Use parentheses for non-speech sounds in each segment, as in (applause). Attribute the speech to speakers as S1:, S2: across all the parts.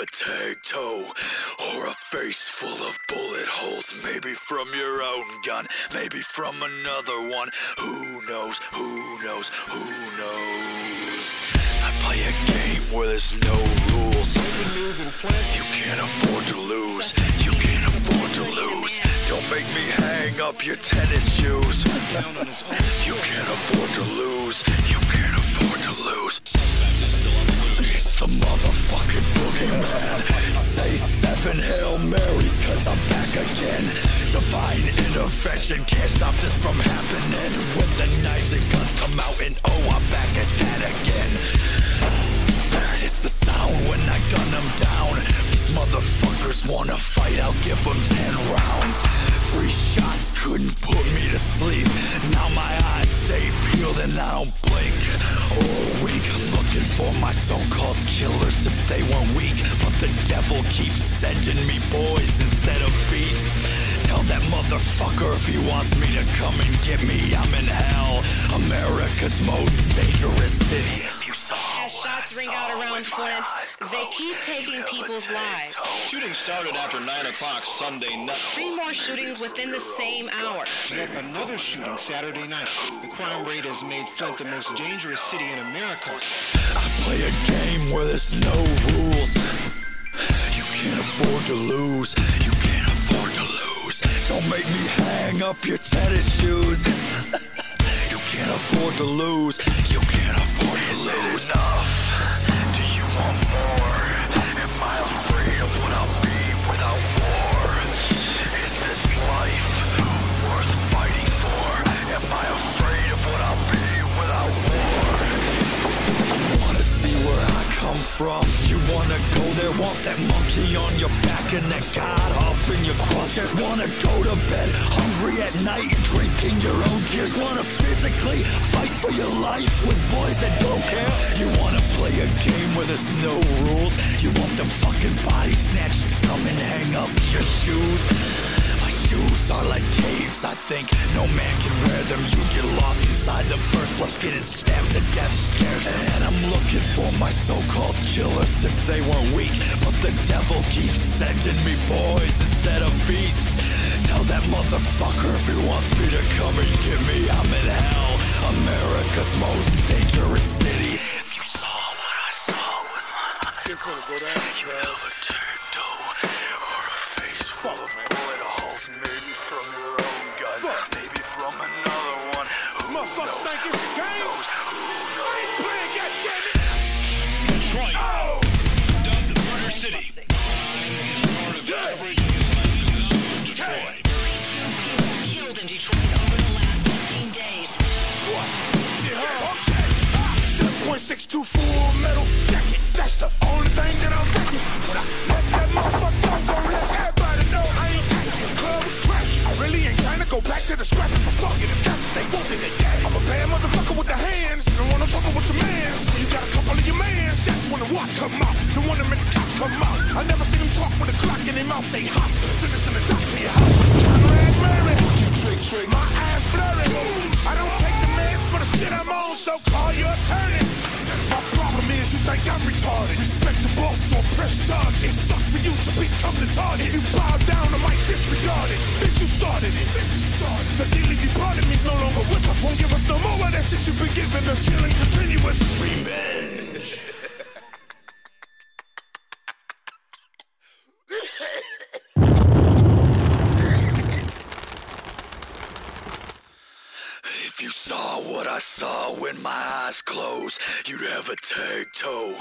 S1: a tag toe or a face full of bullet holes. Maybe from your own gun, maybe from another one. Who knows? Who knows? Who knows? I play a game where there's no rules. You can't afford to lose. You can't afford to lose. Don't make me hang up your tennis shoes. You can't afford to lose. You can't afford to lose. The motherfucking boogeyman. Say seven Hail Marys, cause I'm back again. Divine intervention can't stop this from happening. When the knives and guns come out, and oh, I'm back at that again. It's the sound when I gun them down. These motherfuckers wanna fight, I'll give them ten rounds. Three shots couldn't put me to sleep. Now my eyes stay peeled and I don't blink. All week looking for my so-called killers if they weren't weak. But the devil keeps sending me boys instead of beasts. Tell that motherfucker if he wants me to come and get me, I'm in hell. America's most dangerous city. If you saw
S2: As shots ring out around Flint, they keep taking
S1: you'd have a
S2: people's lives.
S3: Shooting started after 9 o'clock Sunday night.
S2: Three more shootings within the same hour.
S4: Yet another shooting Saturday night. The crime rate has made Flint the most dangerous city in America.
S1: I play a game where there's no rules. You can't afford to lose. You can't afford to lose. Don't make me hang up your tennis shoes. (laughs) you can't afford to lose. You can't afford come from? You wanna go there? Want that monkey on your back and that god off in your crosshairs? Wanna go to bed hungry at night, drinking your own tears? Wanna physically fight for your life with boys that don't care? You wanna play a game where there's no rules? You want them fucking body snatched? Come and hang up your shoes. Shoes are like caves, I think No man can wear them, you get lost inside them first Plus getting stabbed to death scares them And I'm looking for my so-called killers. If they weren't weak But the devil keeps sending me boys instead of beasts. Tell that motherfucker if he wants me to come and get me. I'm in hell, America's most dangerous city Who
S5: Motherfuckers
S1: knows?
S5: think it's a game?
S1: knows? Who knows?
S5: I ain't playing, goddammit!
S3: Detroit,
S5: Oh!
S3: dubbed the Murder City. is part of the average life in the city of Detroit.
S2: Killed in Detroit over the last 15 days.
S5: What? Shit, huh? Okay. Ah, 7.624 metal jacket. That's the only thing that I'm rocking. When I let that motherfucker go, gon' let everybody know I ain't taking. Club was cracking. I really ain't trying to go back to the scrapping, watch come out. The one that make the cops come out. I never seen them talk with a Glock in their mouth. They hostile. Send us in the dock to your house. Red Mary. You trick, trick. My eyes blurry. I don't take the meds for the shit I'm on, so call your attorney. My problem is you think I'm retarded. Respect the boss or press charge. It sucks for you to become the target. If you bow down, I might disregard it. Bitch, you started it. Bitch, you started. To legally departed means no longer with us. Won't give us no more of that shit you've been giving us. Feeling continuous. Revenge.
S1: If you saw what I saw when my eyes closed, you'd have a tag toe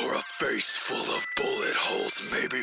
S1: or a face full of bullet holes, maybe